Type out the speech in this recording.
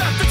set the